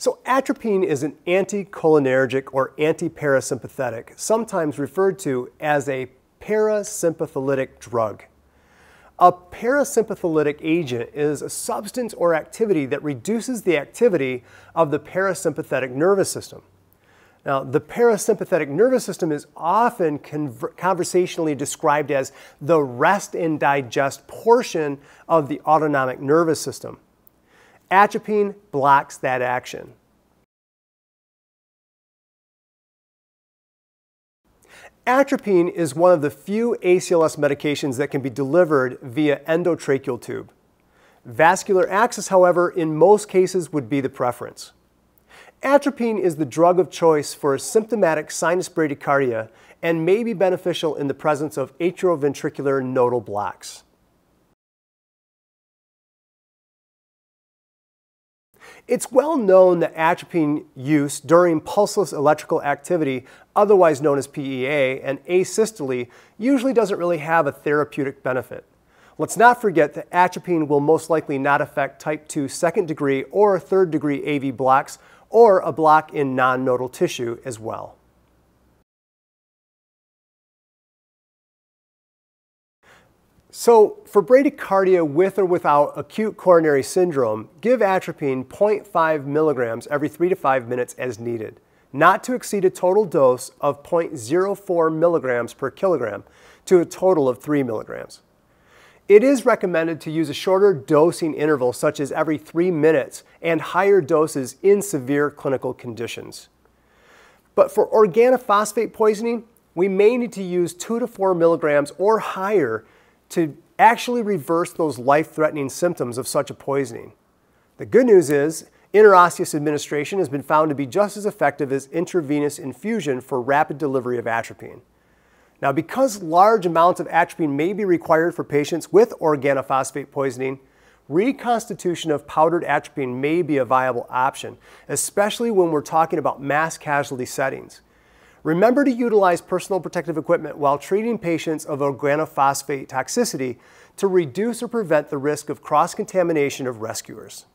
So atropine is an anticholinergic or antiparasympathetic, sometimes referred to as a parasympatholytic drug. A parasympatholytic agent is a substance or activity that reduces the activity of the parasympathetic nervous system. Now, the parasympathetic nervous system is often conversationally described as the rest and digest portion of the autonomic nervous system. Atropine blocks that action. Atropine is one of the few ACLS medications that can be delivered via endotracheal tube. Vascular access, however, in most cases would be the preference. Atropine is the drug of choice for symptomatic sinus bradycardia and may be beneficial in the presence of atrioventricular nodal blocks. It's well known that atropine use during pulseless electrical activity, otherwise known as PEA, and asystole usually doesn't really have a therapeutic benefit. Let's not forget that atropine will most likely not affect type 2 second degree or third degree AV blocks or a block in non-nodal tissue as well. So for bradycardia with or without acute coronary syndrome, give atropine 0.5 milligrams every 3 to 5 minutes as needed, not to exceed a total dose of 0.04 milligrams per kilogram to a total of 3 milligrams. It is recommended to use a shorter dosing interval such as every 3 minutes and higher doses in severe clinical conditions. But for organophosphate poisoning, we may need to use 2 to 4 milligrams or higher to actually reverse those life-threatening symptoms of such a poisoning. The good news is intraosseous administration has been found to be just as effective as intravenous infusion for rapid delivery of atropine. Now, because large amounts of atropine may be required for patients with organophosphate poisoning, reconstitution of powdered atropine may be a viable option, especially when we're talking about mass casualty settings. Remember to utilize personal protective equipment while treating patients of organophosphate toxicity to reduce or prevent the risk of cross-contamination of rescuers.